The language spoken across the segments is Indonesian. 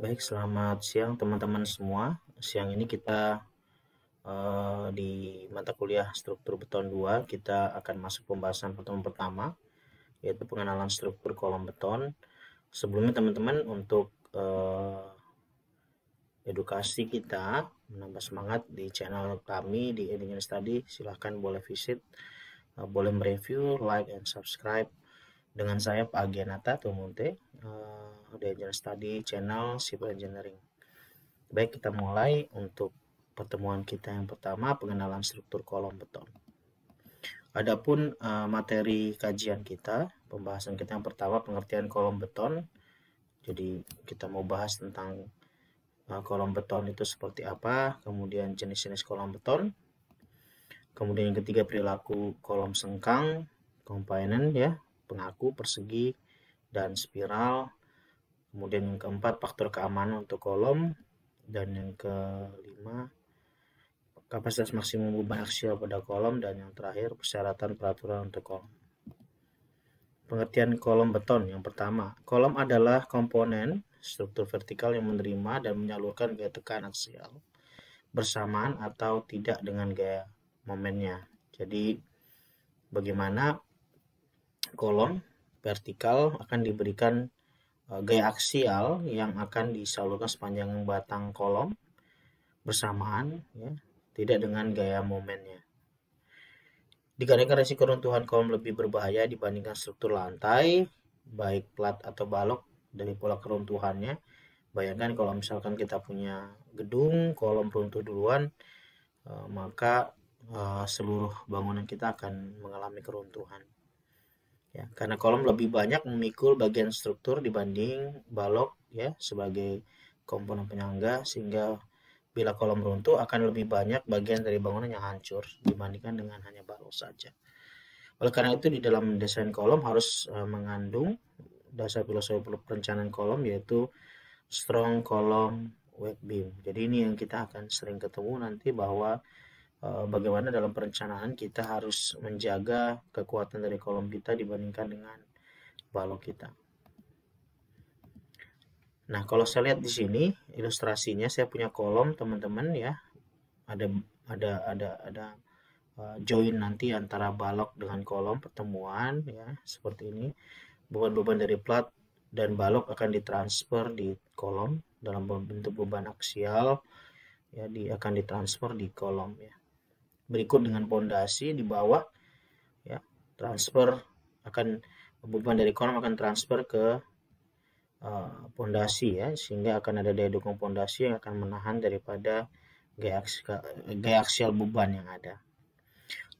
Baik, selamat siang teman-teman semua. Siang ini kita uh, di mata kuliah struktur beton 2 kita akan masuk pembahasan pertemuan pertama yaitu pengenalan struktur kolom beton. Sebelumnya teman-teman untuk uh, edukasi kita menambah semangat di channel kami di Engineering Study silahkan boleh visit, uh, boleh mereview, like, and subscribe dengan saya Pak Agianata Tumunte uh, di Engineering Study Channel Civil Engineering. Baik, kita mulai untuk pertemuan kita yang pertama pengenalan struktur kolom beton. Adapun uh, materi kajian kita, pembahasan kita yang pertama pengertian kolom beton. Jadi kita mau bahas tentang uh, kolom beton itu seperti apa, kemudian jenis-jenis kolom beton. Kemudian yang ketiga perilaku kolom sengkang, komponen ya, pengaku, persegi, dan spiral. Kemudian yang keempat, faktor keamanan untuk kolom. Dan yang kelima, kapasitas maksimum beban aksial pada kolom. Dan yang terakhir, persyaratan peraturan untuk kolom. Pengertian kolom beton yang pertama, kolom adalah komponen struktur vertikal yang menerima dan menyalurkan gaya tekan aksial bersamaan atau tidak dengan gaya momennya. Jadi bagaimana kolom vertikal akan diberikan uh, gaya aksial yang akan disalurkan sepanjang batang kolom bersamaan ya, tidak dengan gaya momennya. Dikarenakan resiko runtuhan kolom lebih berbahaya dibandingkan struktur lantai, baik plat atau balok dari pola keruntuhannya. Bayangkan kalau misalkan kita punya gedung, kolom runtuh duluan, uh, maka uh, seluruh bangunan kita akan mengalami keruntuhan. Ya, karena kolom lebih banyak memikul bagian struktur dibanding balok ya sebagai komponen penyangga sehingga bila kolom runtuh akan lebih banyak bagian dari bangunan yang hancur dibandingkan dengan hanya balok saja. Oleh karena itu di dalam desain kolom harus uh, mengandung dasar filosofi perencanaan kolom yaitu strong column weak beam. Jadi ini yang kita akan sering ketemu nanti bahwa bagaimana dalam perencanaan kita harus menjaga kekuatan dari kolom kita dibandingkan dengan balok kita. Nah, kalau saya lihat di sini ilustrasinya saya punya kolom teman-teman ya. Ada ada ada ada uh, join nanti antara balok dengan kolom pertemuan ya, seperti ini. Beban-beban dari plat dan balok akan ditransfer di kolom dalam bentuk beban aksial ya di akan ditransfer di kolom ya berikut dengan pondasi di bawah ya. Transfer akan beban dari kolom akan transfer ke uh, pondasi uh, ya. Sehingga akan ada daya dukung pondasi yang akan menahan daripada gaya, aksial beban yang ada.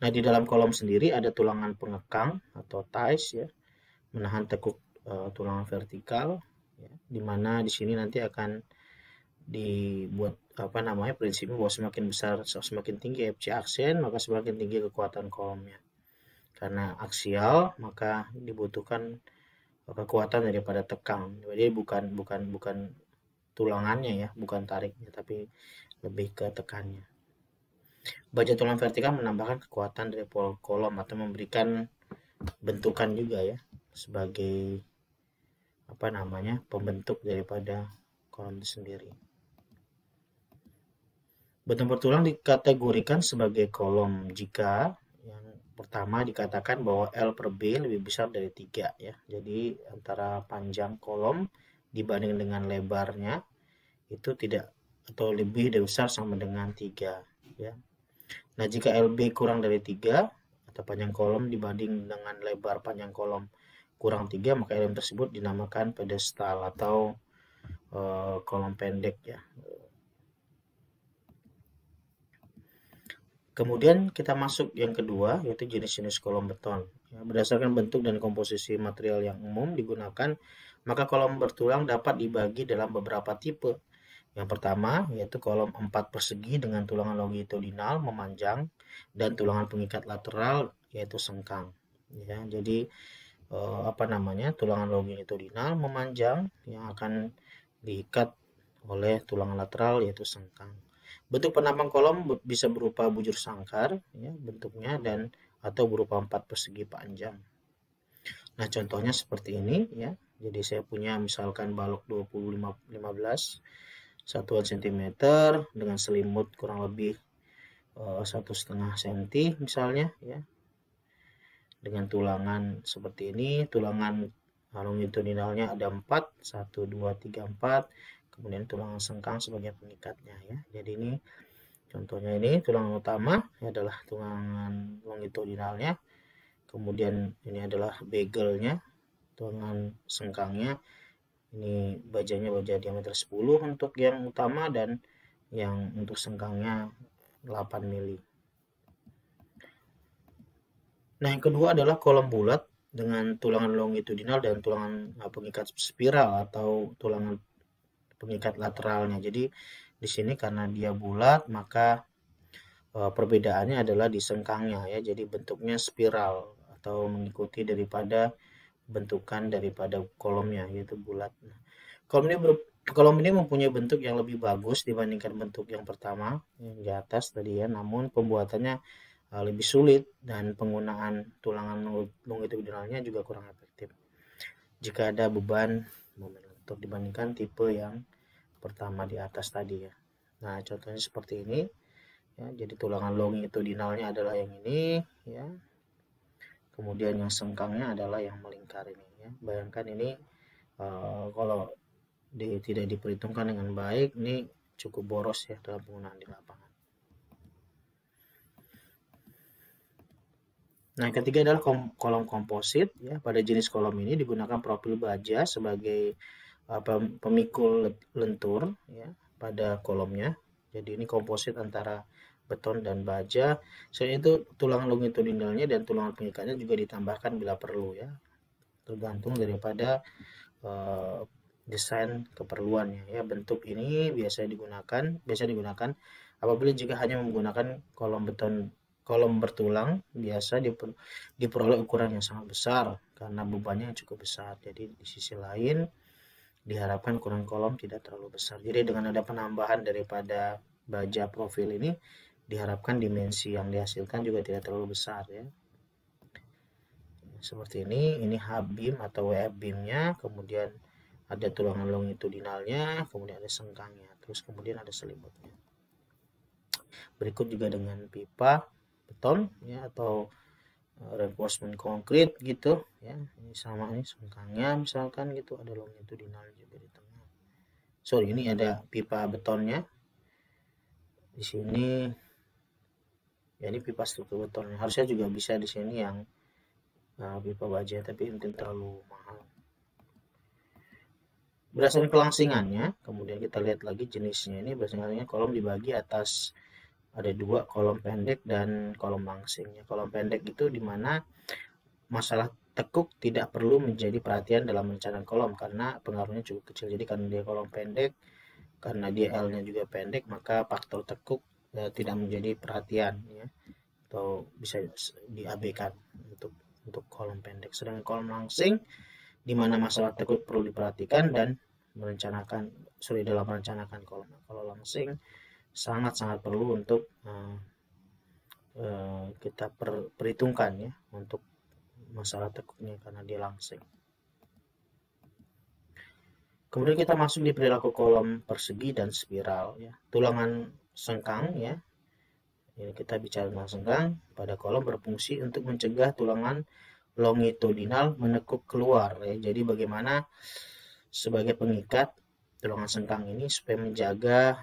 Nah di dalam kolom sendiri ada tulangan pengekang atau ties ya. Menahan tekuk uh, tulangan vertikal ya, di mana di sini nanti akan dibuat apa namanya prinsipnya bahwa semakin besar semakin tinggi FC aksen maka semakin tinggi kekuatan kolomnya. Karena aksial maka dibutuhkan kekuatan daripada tekang. Jadi bukan bukan bukan tulangannya ya bukan tariknya tapi lebih ke tekannya. Baja tulang vertikal menambahkan kekuatan dari kolom atau memberikan bentukan juga ya sebagai apa namanya pembentuk daripada kolom itu sendiri Beton bertulang dikategorikan sebagai kolom jika yang pertama dikatakan bahwa L per B lebih besar dari 3 ya. Jadi antara panjang kolom dibanding dengan lebarnya itu tidak atau lebih dari besar sama dengan 3 ya. Nah, jika LB kurang dari 3 atau panjang kolom dibanding dengan lebar panjang kolom kurang 3 maka LM tersebut dinamakan pedestal atau uh, kolom pendek ya Kemudian kita masuk yang kedua yaitu jenis-jenis kolom beton. Ya, berdasarkan bentuk dan komposisi material yang umum digunakan, maka kolom bertulang dapat dibagi dalam beberapa tipe. Yang pertama yaitu kolom empat persegi dengan tulangan longitudinal memanjang dan tulangan pengikat lateral yaitu sengkang. Ya, jadi eh, apa namanya tulangan longitudinal memanjang yang akan diikat oleh tulangan lateral yaitu sengkang. Bentuk penampang kolom bisa berupa bujur sangkar ya, bentuknya dan atau berupa empat persegi panjang. Nah, contohnya seperti ini ya. Jadi saya punya misalkan balok 20 15 satuan cm dengan selimut kurang lebih eh, satu setengah senti misalnya ya dengan tulangan seperti ini tulangan longitudinalnya ada 4 1 2 3 4 kemudian tulangan sengkang sebagai pengikatnya ya. Jadi ini contohnya ini tulangan utama adalah tulangan longitudinalnya. Kemudian ini adalah begelnya tulangan sengkangnya. Ini bajanya baja diameter 10 untuk yang utama dan yang untuk sengkangnya 8 mili. Nah yang kedua adalah kolom bulat dengan tulangan longitudinal dan tulangan eh, pengikat spiral atau tulangan pengikat lateralnya jadi di sini karena dia bulat maka uh, perbedaannya adalah di sengkangnya ya jadi bentuknya spiral atau mengikuti daripada bentukan daripada kolomnya yaitu bulat. Nah, kolom ini ber, kolom ini mempunyai bentuk yang lebih bagus dibandingkan bentuk yang pertama yang di atas tadi ya, namun pembuatannya uh, lebih sulit dan penggunaan tulangan longitudinalnya juga kurang efektif. Jika ada beban untuk dibandingkan tipe yang pertama di atas tadi ya. Nah, contohnya seperti ini. Ya, jadi tulangan longitudinalnya adalah yang ini ya kemudian yang sengkangnya adalah yang melingkar ini ya bayangkan ini uh, kalau di, tidak diperhitungkan dengan baik ini cukup boros ya dalam penggunaan di lapangan Nah, yang ketiga adalah kolom komposit. Ya, pada jenis kolom ini digunakan profil baja sebagai pemikul lentur ya, pada kolomnya. Jadi ini komposit antara beton dan baja. Selain itu tulang longitudinalnya dan tulang pengikatnya juga ditambahkan bila perlu ya. Tergantung daripada uh, desain keperluannya ya. Bentuk ini biasa digunakan biasa digunakan apabila jika hanya menggunakan kolom beton kolom bertulang biasa diper, diperoleh ukuran yang sangat besar karena bebannya cukup besar. Jadi di sisi lain diharapkan ukuran kolom tidak terlalu besar. Jadi dengan ada penambahan daripada baja profil ini diharapkan dimensi yang dihasilkan juga tidak terlalu besar ya seperti ini ini hub beam atau WF beamnya kemudian ada tulangan longitudinalnya kemudian ada sengkangnya terus kemudian ada selimutnya berikut juga dengan pipa beton ya atau reinforcement konkret gitu ya. Ini sama ini sengkangnya misalkan gitu ada longitudinal juga di tengah. Sorry ini ada pipa betonnya. Di sini ya ini pipa struktur beton. Harusnya juga bisa di sini yang uh, pipa baja tapi mungkin terlalu mahal. Berdasarkan kelangsingannya kemudian kita lihat lagi jenisnya. Ini berdasarkan kolom dibagi atas ada dua kolom pendek dan kolom langsingnya kolom pendek itu di mana masalah tekuk tidak perlu menjadi perhatian dalam rencana kolom karena pengaruhnya cukup kecil. Jadi karena dia kolom pendek karena dia L nya juga pendek maka faktor tekuk ya, tidak menjadi perhatian ya. Atau bisa diabaikan untuk untuk kolom pendek. Sedangkan kolom langsing di mana masalah tekuk perlu diperhatikan dan merencanakan sulit dalam merencanakan kolom. Kalau langsing sangat-sangat perlu untuk uh, uh, kita per, perhitungkan ya untuk masalah tekuknya karena dia langsing kemudian kita masuk di perilaku kolom persegi dan spiral ya tulangan sengkang ya. Ini kita bicara tentang sengkang pada kolom berfungsi untuk mencegah tulangan longitudinal menekuk keluar ya. Jadi bagaimana sebagai pengikat tulangan sengkang ini supaya menjaga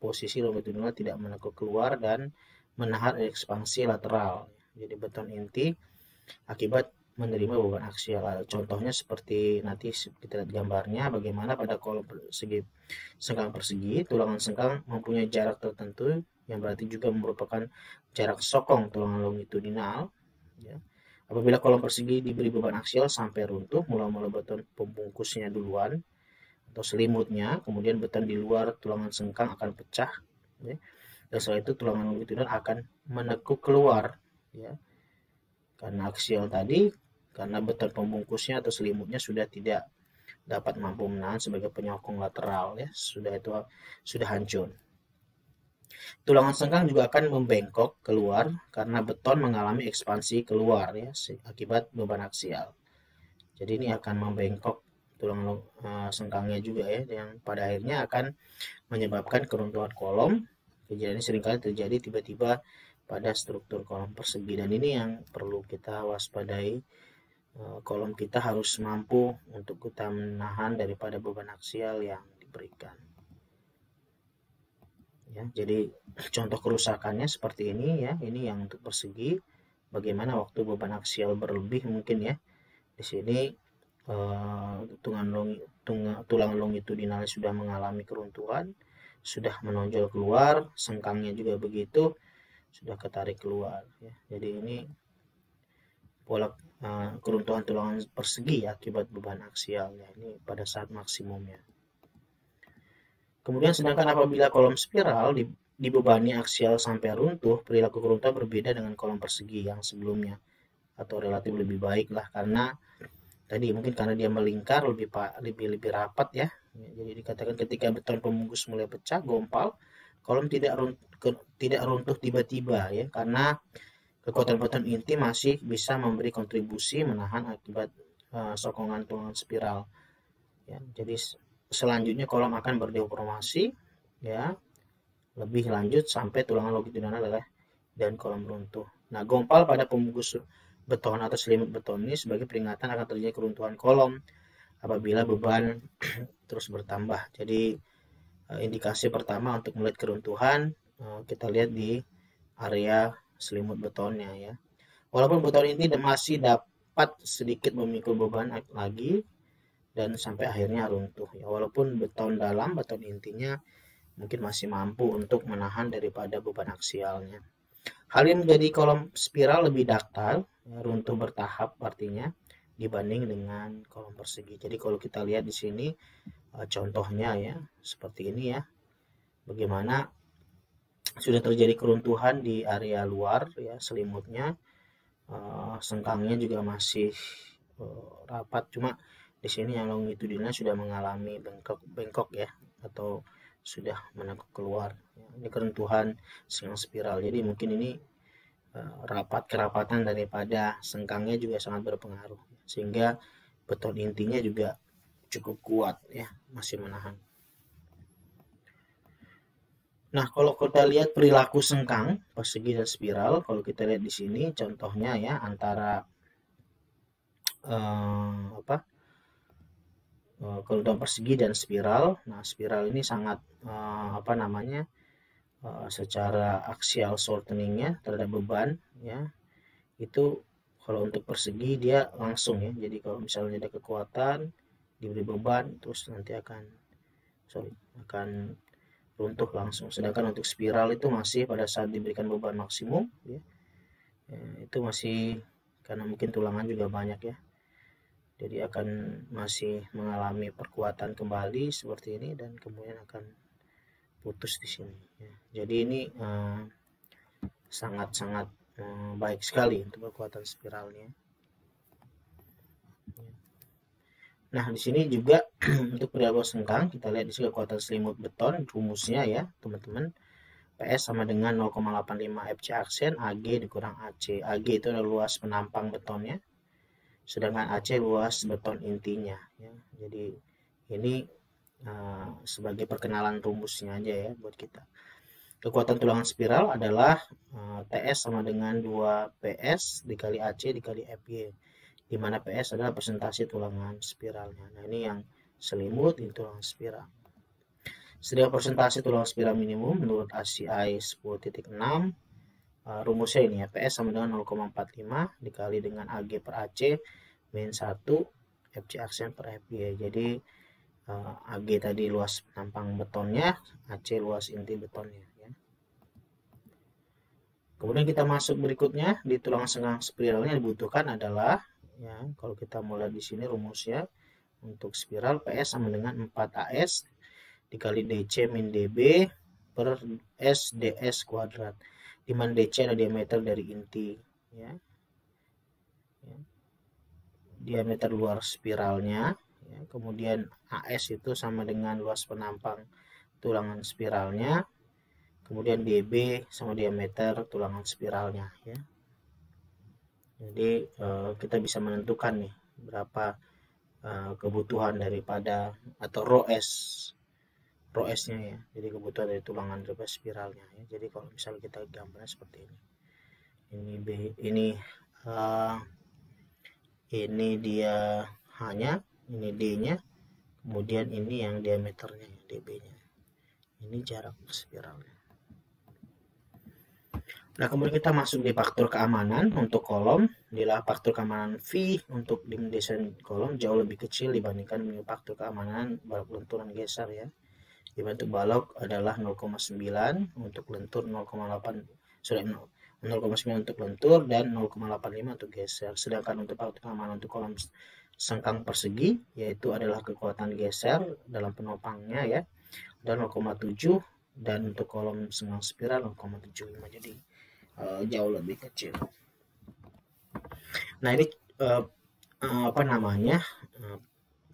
posisi longitudinal tidak menekuk keluar dan menahan ekspansi lateral. Jadi beton inti akibat menerima beban aksial. Contohnya seperti nanti kita lihat gambarnya bagaimana pada kolom persegi sengkang persegi, tulangan sengkang mempunyai jarak tertentu yang berarti juga merupakan jarak sokong tulangan longitudinal. Ya. Apabila kolom persegi diberi beban aksial sampai runtuh, mula-mula beton pembungkusnya duluan atau selimutnya, kemudian beton di luar tulangan sengkang akan pecah. Ya. Dan setelah itu tulangan longitudinal akan menekuk keluar. Ya karena aksial tadi karena beton pembungkusnya atau selimutnya sudah tidak dapat mampu menahan sebagai penyokong lateral ya sudah itu sudah hancur tulangan sengkang juga akan membengkok keluar karena beton mengalami ekspansi keluar ya akibat beban aksial jadi ini akan membengkok tulang uh, sengkangnya juga ya yang pada akhirnya akan menyebabkan keruntuhan kolom. Kejadian ini sering kali terjadi tiba-tiba pada struktur kolom persegi. Dan ini yang perlu kita waspadai uh, kolom kita harus mampu untuk kita menahan daripada beban aksial yang diberikan. Ya jadi contoh kerusakannya seperti ini ya. Ini yang untuk persegi. Bagaimana waktu beban aksial berlebih mungkin ya. Di sini uh, tulang long tulang longitudinal sudah mengalami keruntuhan sudah menonjol keluar sengkangnya juga begitu sudah ketarik keluar ya. Jadi ini pola uh, keruntuhan tulang persegi akibat beban aksial ya ini pada saat maksimumnya. Kemudian sedangkan apabila kolom spiral di dibebani aksial sampai runtuh, perilaku keruntuhan berbeda dengan kolom persegi yang sebelumnya atau relatif lebih baik lah karena tadi mungkin karena dia melingkar lebih lebih lebih rapat ya. Jadi dikatakan ketika beton pembungkus mulai pecah, gompal, kolom tidak runtuh, tidak runtuh tiba-tiba ya karena kekuatan beton inti masih bisa memberi kontribusi menahan akibat uh, sokongan tulangan spiral. Ya, jadi selanjutnya kolom akan berdeformasi ya lebih lanjut sampai tulangan longitudinal adalah dan kolom runtuh. Nah, gompal pada pembungkus beton atau selimut beton ini sebagai peringatan akan terjadi keruntuhan kolom apabila beban terus bertambah. Jadi eh, indikasi pertama untuk melihat keruntuhan eh, kita lihat di area selimut betonnya ya. Walaupun beton ini masih dapat sedikit memikul beban lagi dan sampai akhirnya runtuh ya. Walaupun beton dalam, beton intinya mungkin masih mampu untuk menahan daripada beban aksialnya. Hal ini menjadi kolom spiral lebih datar, ya, runtuh bertahap artinya dibanding dengan kolom persegi. Jadi kalau kita lihat di sini uh, contohnya ya seperti ini ya. Bagaimana sudah terjadi keruntuhan di area luar ya selimutnya uh, sengkangnya juga masih uh, rapat cuma di sini yang longitudinal sudah mengalami bengkok bengkok ya atau sudah menekuk keluar. Ini keruntuhan siang spiral. Jadi mungkin ini uh, rapat kerapatan daripada sengkangnya juga sangat berpengaruh. Sehingga beton intinya juga cukup kuat ya masih menahan. Nah, kalau kita lihat perilaku sengkang, persegi dan spiral, kalau kita lihat di sini contohnya ya antara eh, apa? Eh, keuntungan persegi dan spiral. Nah, spiral ini sangat uh, apa namanya uh, secara aksial shorteningnya terhadap beban ya itu kalau untuk persegi dia langsung ya. Jadi kalau misalnya ada kekuatan diberi beban terus nanti akan sorry akan runtuh langsung. Sedangkan untuk spiral itu masih pada saat diberikan beban maksimum ya, ya itu masih karena mungkin tulangan juga banyak ya jadi akan masih mengalami perkuatan kembali seperti ini dan kemudian akan putus di sini ya. jadi ini sangat-sangat uh, uh, baik sekali untuk kekuatan spiralnya Nah, di sini juga untuk perilaku sengkang, kita lihat di sini kekuatan selimut beton, rumusnya ya, teman-teman. PS sama dengan 0,85 FC aksen, AG dikurang AC. AG itu adalah luas penampang betonnya sedangkan AC luas beton intinya ya. Jadi ini uh, sebagai perkenalan rumusnya aja ya buat kita. Kekuatan tulangan spiral adalah uh, TS sama dengan 2 PS dikali AC dikali FY di mana PS adalah presentasi tulangan spiralnya. Nah, ini yang selimut ini tulangan spiral. Sedangkan presentasi tulangan spiral minimum menurut ACI 10.6 uh, rumusnya ini ya PS sama dengan 0,45 dikali dengan AG per AC min 1 FC aksen per FY jadi uh, eh, AG tadi luas penampang betonnya AC luas inti betonnya ya. kemudian kita masuk berikutnya di tulang senggang spiralnya dibutuhkan adalah ya kalau kita mulai di sini rumusnya untuk spiral PS sama dengan 4AS dikali DC min DB per S DS kuadrat di mana DC adalah diameter dari inti ya. Diameter luar spiralnya ya, kemudian AS itu sama dengan luas penampang tulangan spiralnya. Kemudian DB sama diameter tulangan spiralnya ya. Jadi eh, kita bisa menentukan nih berapa uh, kebutuhan daripada atau ROS ROS-nya ya. Jadi kebutuhan dari tulangan daripada spiralnya ya. Jadi kalau misalnya kita gambarnya seperti ini. Ini B ini uh, ini dia hanya ini D-nya kemudian ini yang diameternya dB-nya ini jarak spiralnya nah kemudian kita masuk di faktor keamanan untuk kolom inilah faktor keamanan V untuk di desain kolom jauh lebih kecil dibandingkan faktor keamanan balok lenturan geser ya di bentuk balok adalah 0,9 untuk lentur 0,8 sorry 0,9 untuk lentur dan 0,85 untuk geser sedangkan untuk keamanan untuk kolom sengkang persegi yaitu adalah kekuatan geser dalam penopangnya ya dan 0,7 dan untuk kolom sengkang spiral 0,75 jadi uh, jauh lebih kecil. Nah ini uh, apa namanya uh,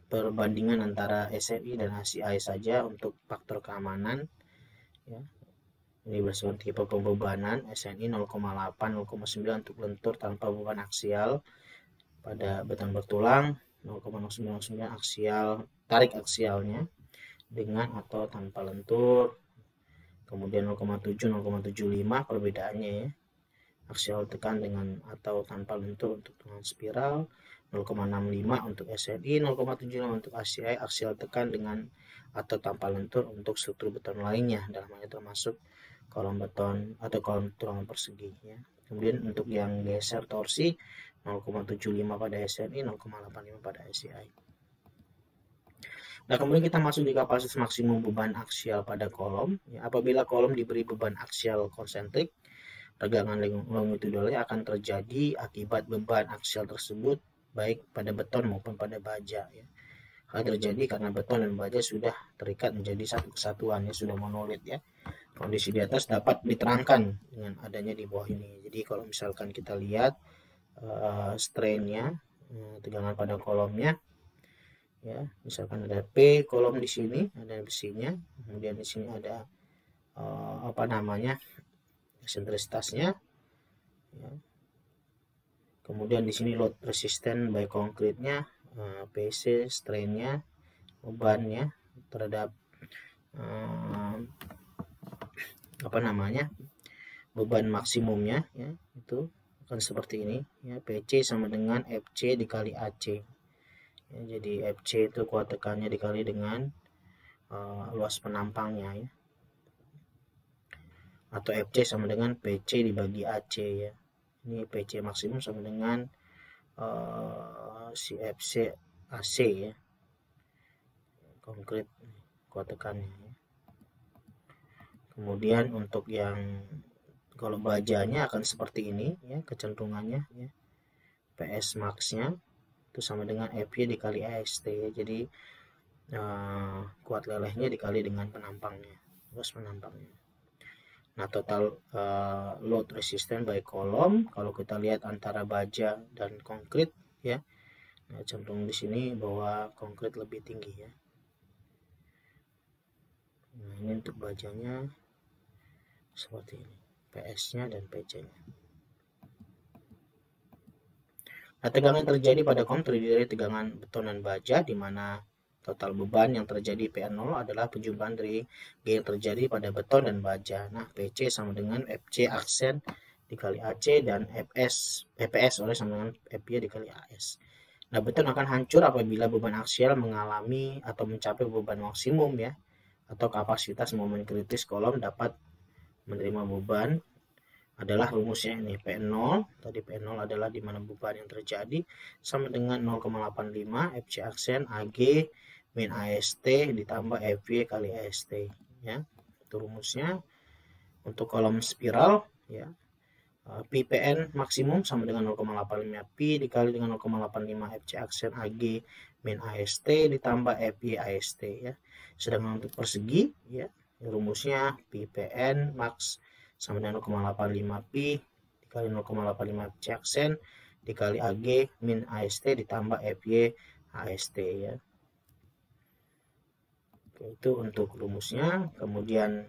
perbandingan antara SNI dan ACI saja untuk faktor keamanan ya. Ini bersifat tipe pembebanan SNI 0,8 0,9 untuk lentur tanpa beban aksial. Pada beton bertulang 0,099 aksial tarik aksialnya dengan atau tanpa lentur. Kemudian 0,7 0,75 perbedaannya ya. Aksial tekan dengan atau tanpa lentur untuk dengan spiral 0,65 untuk SNI 0,75 untuk ACI aksial tekan dengan atau tanpa lentur untuk struktur beton lainnya dalam hal termasuk kolom beton atau kolom tulangan persegi ya. kemudian untuk yang geser torsi 0,75 pada SNI, 0,85 pada SCI. Nah, kemudian kita masuk di kapasitas maksimum beban aksial pada kolom. Ya, apabila kolom diberi beban aksial konsentrik, regangan longitudinalnya akan terjadi akibat beban aksial tersebut baik pada beton maupun pada baja. Ya. Hal terjadi karena beton dan baja sudah terikat menjadi satu kesatuan, ya, sudah monolit ya. Kondisi di atas dapat diterangkan dengan adanya di bawah ini. Jadi kalau misalkan kita lihat uh, strainnya uh, tegangan pada kolomnya ya misalkan ada P kolom di sini ada besinya kemudian di sini ada uh, apa namanya eksentrisitasnya ya. Kemudian di sini load resisten by konkretnya uh, PC strainnya bebannya terhadap uh, apa namanya beban maksimumnya ya itu akan seperti ini ya PC sama dengan FC dikali AC ya, jadi FC itu kuat tekannya dikali dengan uh, luas penampangnya ya. Atau FC sama dengan PC dibagi AC ya ini PC maksimum sama dengan uh, si FC AC ya konkret kuat tekannya ya. kemudian untuk yang kalau bajanya akan seperti ini ya kecenderungannya ya PS max-nya itu sama dengan FY dikali AST ya. jadi uh, kuat lelehnya dikali dengan penampangnya terus penampangnya nah total uh, load resistant by kolom kalau kita lihat antara baja dan konkret ya nah, cenderung di sini bahwa konkret lebih tinggi ya nah ini untuk bajanya seperti ini PS-nya dan PC-nya. Nah, tegangan terjadi pada kom terdiri dari tegangan beton dan baja, di mana total beban yang terjadi PN0 adalah penjumlahan dari G yang terjadi pada beton dan baja. Nah, PC sama dengan FC aksen dikali AC dan FS EPS oleh sama dengan FY dikali AS. Nah, beton akan hancur apabila beban aksial mengalami atau mencapai beban maksimum ya atau kapasitas momen kritis kolom dapat menerima beban adalah rumusnya ini P0 tadi P0 adalah di mana beban yang terjadi sama dengan 0,85 FC aksen AG min AST ditambah FY kali AST ya. Itu rumusnya. Untuk kolom spiral ya. Eh, PPN maksimum sama dengan 0,85 Pi dikali dengan 0,85 FC aksen AG min AST ditambah FY AST ya. Sedangkan untuk persegi ya rumusnya PPN max sama dengan 0,85 pi dikali 0,85 Jackson dikali AG min AST ditambah FY AST ya. Itu untuk rumusnya. Kemudian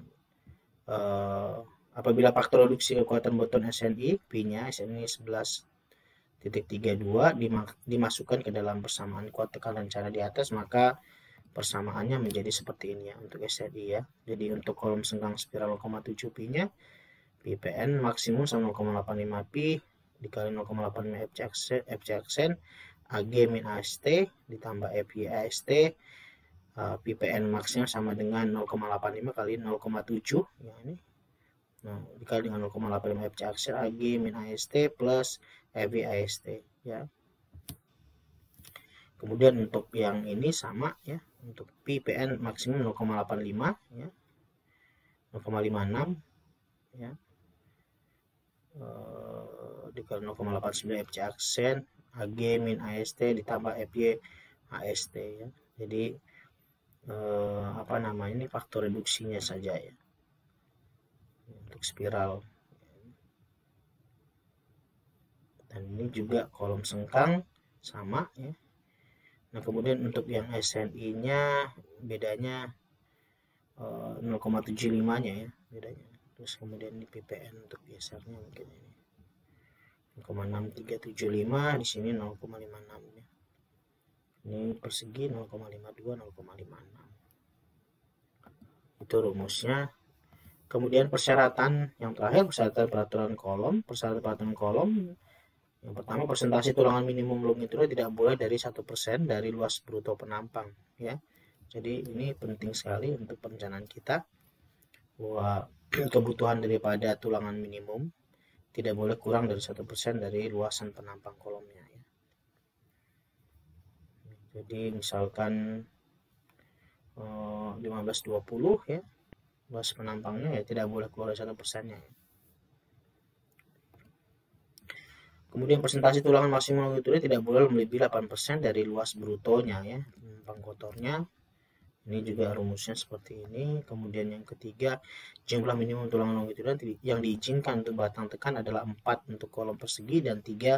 eh, apabila faktor reduksi kekuatan beton SNI P-nya SNI 11 titik 32 dimasukkan ke dalam persamaan kuat tekanan cara di atas maka persamaannya menjadi seperti ini ya untuk SRI ya jadi untuk kolom sengkang spiral 0,7 pi nya PPN maksimum sama 0,85 pi dikali 0,85 FC aksen, FC aksen AG min AST ditambah FY AST uh, PPN maksimum sama dengan 0,85 kali 0,7 ya ini Nah, dikali dengan 0,85 FC aksen AG min AST plus FY AST ya. Kemudian untuk yang ini sama ya, untuk PPN maksimum 0,85 ya. 0,56 ya. Uh, dikali 0,89 FC aksen AG min AST ditambah FY AST ya. Jadi uh, apa namanya ini faktor reduksinya saja ya. Untuk spiral. Dan ini juga kolom sengkang sama ya. Nah kemudian untuk yang SNI nya bedanya 0,75 eh, nya ya bedanya. Terus kemudian ini PPN untuk gesernya mungkin ini. 0,6375 di sini 0,56 ya ini persegi 0,52 0,56 itu rumusnya Kemudian persyaratan yang terakhir persyaratan peraturan kolom, persyaratan peraturan kolom yang pertama persentase tulangan minimum longitudinal tidak boleh dari satu persen dari luas bruto penampang ya. Jadi ini penting sekali untuk perencanaan kita bahwa kebutuhan daripada tulangan minimum tidak boleh kurang dari satu persen dari luasan penampang kolomnya ya. Jadi misalkan eh, 1520 ya luas penampangnya ya tidak boleh keluar satu persennya ya. Kemudian presentasi tulangan maksimal longitudinal tidak boleh melebihi 8% dari luas brutonya ya, penampang kotornya. Ini juga rumusnya seperti ini. Kemudian yang ketiga, jumlah minimum tulangan longitudinal yang diizinkan untuk batang tekan adalah 4 untuk kolom persegi dan 3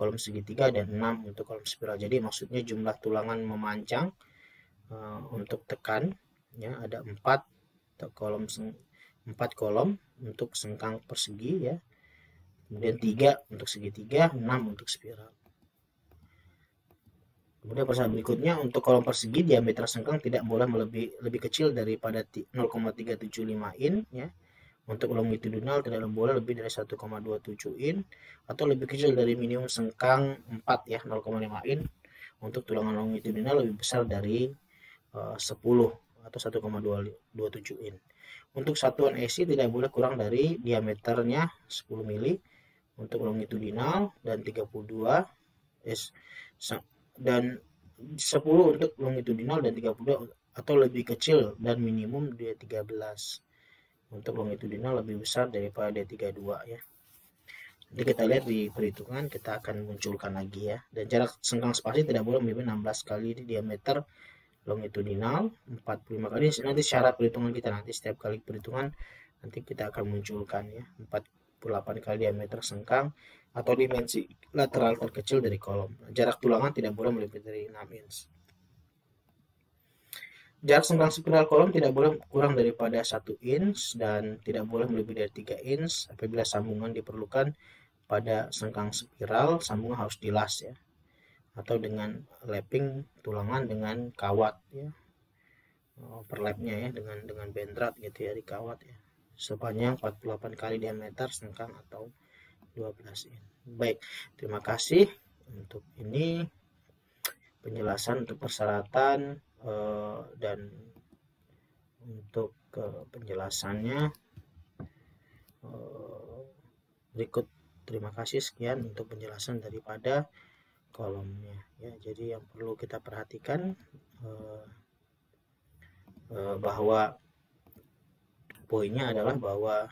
kolom segitiga dan 6 untuk kolom spiral. Jadi maksudnya jumlah tulangan memanjang uh, untuk tekan ya ada 4 kolom empat kolom untuk sengkang persegi ya. Kemudian tiga untuk segitiga enam untuk spiral kemudian persoalan berikutnya untuk kolom persegi diameter sengkang tidak boleh lebih lebih kecil daripada 0,375 in ya untuk longitudinal tidak boleh lebih dari 1,27 in atau lebih kecil dari minimum sengkang 4 ya 0,5 in. Untuk tulangan longitudinal lebih besar dari uh, 10 atau 1,27 in. Untuk satuan ESI tidak boleh kurang dari diameternya 10 mili. Untuk longitudinal dan 32 S dan 10 untuk longitudinal dan 32 atau lebih kecil dan minimum D13 untuk longitudinal lebih besar daripada D32 ya. Jadi kita lihat di perhitungan kita akan munculkan lagi ya. Dan jarak sengkang spasi tidak boleh melebihi 16 kali diameter longitudinal 45 kali. Nanti syarat perhitungan kita nanti setiap kali perhitungan nanti kita akan munculkan ya. 48 kali diameter sengkang atau dimensi lateral terkecil dari kolom. Jarak tulangan tidak boleh melebihi dari 6 inch jarak sengkang spiral kolom tidak boleh kurang daripada 1 inch dan tidak boleh melebihi dari 3 inch. Apabila sambungan diperlukan pada sengkang spiral sambungan harus dilas ya. Atau dengan lapping tulangan dengan kawat ya. Oh, perlapnya ya dengan dengan bendrat gitu ya di kawat ya. Sepanjang 48 kali diameter sengkang atau 12 in. Baik, terima kasih untuk ini penjelasan untuk persyaratan eh, dan untuk eh, penjelasannya eh, berikut. Terima kasih sekian untuk penjelasan daripada kolomnya. Ya jadi yang perlu kita perhatikan bahwa poinnya adalah bahwa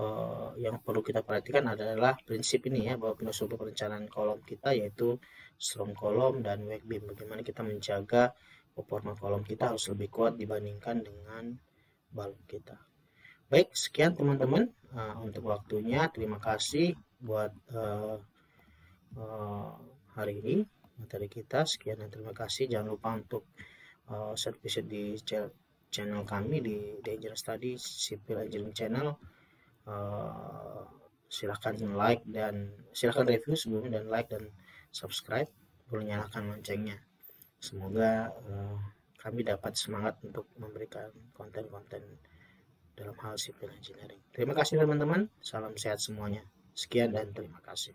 eh, yang perlu kita perhatikan adalah prinsip ini ya bahwa filosofi perencanaan kolom kita yaitu strong kolom dan weak beam bagaimana kita menjaga performa kolom kita harus lebih kuat dibandingkan dengan balok kita baik sekian teman-teman uh, untuk waktunya. Terima kasih buat uh, uh, hari ini materi kita. Sekian dan terima kasih. Jangan lupa untuk uh, subscribe di channel kami di Danger Study Civil Engineering Channel. Uh, silahkan like dan silahkan review sebelumnya dan like dan subscribe. Boleh nyalakan loncengnya. Semoga uh, kami dapat semangat untuk memberikan konten-konten dalam hal civil engineering. Terima kasih teman-teman. Salam sehat semuanya. Sekian dan terima kasih